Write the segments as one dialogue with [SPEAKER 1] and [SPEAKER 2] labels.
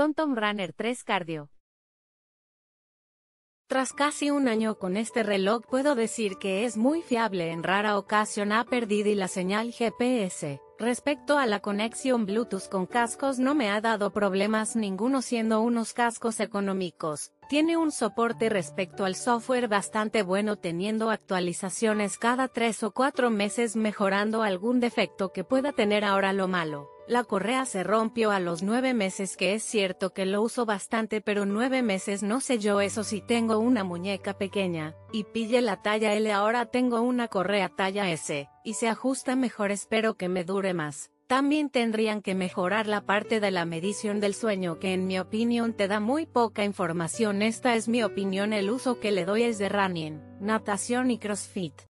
[SPEAKER 1] TomTom Runner 3 Cardio.
[SPEAKER 2] Tras casi un año con este reloj puedo decir que es muy fiable en rara ocasión ha perdido la señal GPS. Respecto a la conexión Bluetooth con cascos no me ha dado problemas ninguno siendo unos cascos económicos. Tiene un soporte respecto al software bastante bueno teniendo actualizaciones cada 3 o 4 meses mejorando algún defecto que pueda tener ahora lo malo. La correa se rompió a los nueve meses que es cierto que lo uso bastante pero nueve meses no sé yo eso si tengo una muñeca pequeña, y pille la talla L ahora tengo una correa talla S, y se ajusta mejor espero que me dure más. También tendrían que mejorar la parte de la medición del sueño que en mi opinión te da muy poca información esta es mi opinión el uso que le doy es de running, natación y crossfit.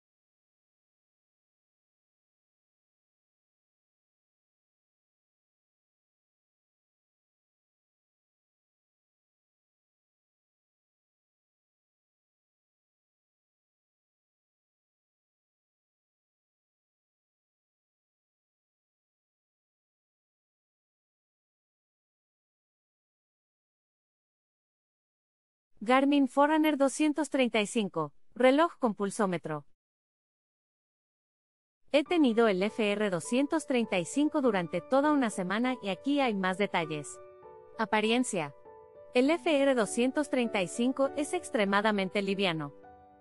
[SPEAKER 1] Garmin Forerunner 235, reloj con pulsómetro. He tenido el FR235 durante toda una semana y aquí hay más detalles. Apariencia. El FR235 es extremadamente liviano.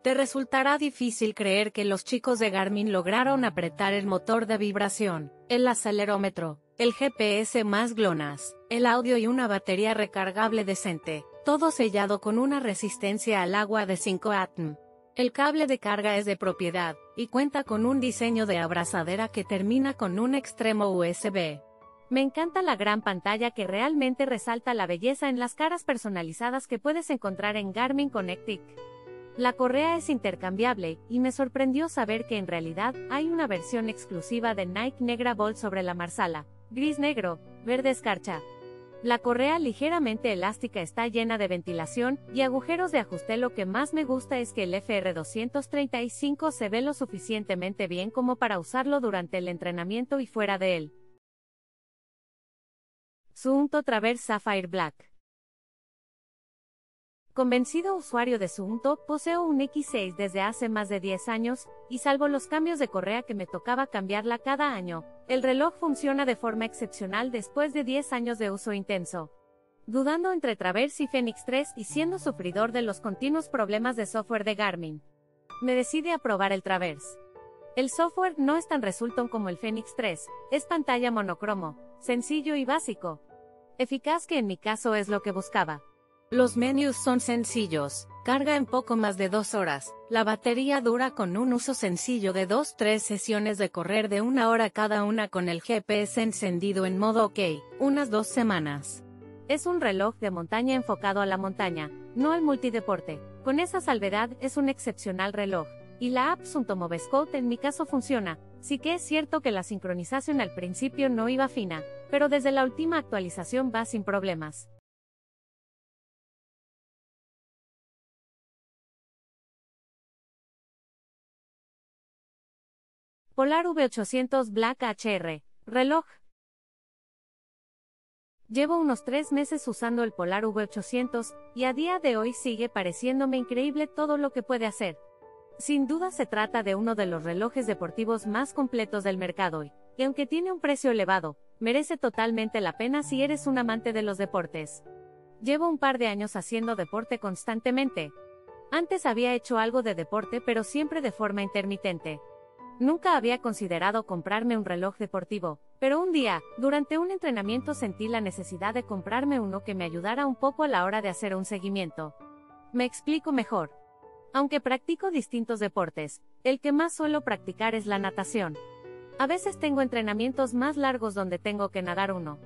[SPEAKER 2] Te resultará difícil creer que los chicos de Garmin lograron apretar el motor de vibración, el acelerómetro, el GPS más GLONASS, el audio y una batería recargable decente todo sellado con una resistencia al agua de 5 atm. El cable de carga es de propiedad, y cuenta con un diseño de abrazadera que termina con un extremo USB.
[SPEAKER 1] Me encanta la gran pantalla que realmente resalta la belleza en las caras personalizadas que puedes encontrar en Garmin Connectic. La correa es intercambiable, y me sorprendió saber que en realidad hay una versión exclusiva de Nike Negra Bolt sobre la marsala, gris negro, verde escarcha, la correa ligeramente elástica está llena de ventilación y agujeros de ajuste. Lo que más me gusta es que el FR235 se ve lo suficientemente bien como para usarlo durante el entrenamiento y fuera de él. Suunto Traverse Sapphire Black Convencido usuario de Suunto, poseo un X6 desde hace más de 10 años, y salvo los cambios de correa que me tocaba cambiarla cada año, el reloj funciona de forma excepcional después de 10 años de uso intenso. Dudando entre Traverse y Fenix 3 y siendo sufridor de los continuos problemas de software de Garmin, me decide a probar el Traverse. El software no es tan resultón como el Fenix 3, es pantalla monocromo, sencillo y básico. Eficaz que en mi caso es lo que buscaba.
[SPEAKER 2] Los menús son sencillos, carga en poco más de dos horas, la batería dura con un uso sencillo de 2-3 sesiones de correr de una hora cada una con el GPS encendido en modo OK, unas dos semanas.
[SPEAKER 1] Es un reloj de montaña enfocado a la montaña, no al multideporte. Con esa salvedad es un excepcional reloj, y la app Suntomo Scout en mi caso funciona, sí que es cierto que la sincronización al principio no iba fina, pero desde la última actualización va sin problemas. Polar V800 Black HR. Reloj. Llevo unos tres meses usando el Polar V800, y a día de hoy sigue pareciéndome increíble todo lo que puede hacer. Sin duda se trata de uno de los relojes deportivos más completos del mercado hoy, y aunque tiene un precio elevado, merece totalmente la pena si eres un amante de los deportes. Llevo un par de años haciendo deporte constantemente. Antes había hecho algo de deporte pero siempre de forma intermitente. Nunca había considerado comprarme un reloj deportivo, pero un día, durante un entrenamiento sentí la necesidad de comprarme uno que me ayudara un poco a la hora de hacer un seguimiento. Me explico mejor. Aunque practico distintos deportes, el que más suelo practicar es la natación. A veces tengo entrenamientos más largos donde tengo que nadar uno.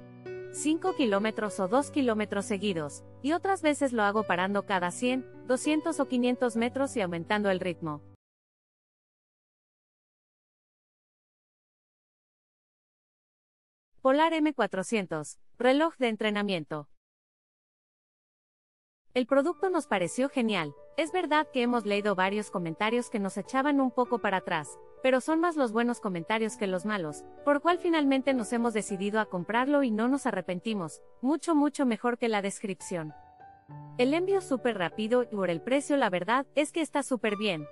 [SPEAKER 1] 5 kilómetros o 2 kilómetros seguidos, y otras veces lo hago parando cada 100, 200 o 500 metros y aumentando el ritmo. Polar M400, reloj de entrenamiento. El producto nos pareció genial, es verdad que hemos leído varios comentarios que nos echaban un poco para atrás, pero son más los buenos comentarios que los malos, por cual finalmente nos hemos decidido a comprarlo y no nos arrepentimos, mucho mucho mejor que la descripción. El envío súper rápido y por el precio la verdad es que está súper bien.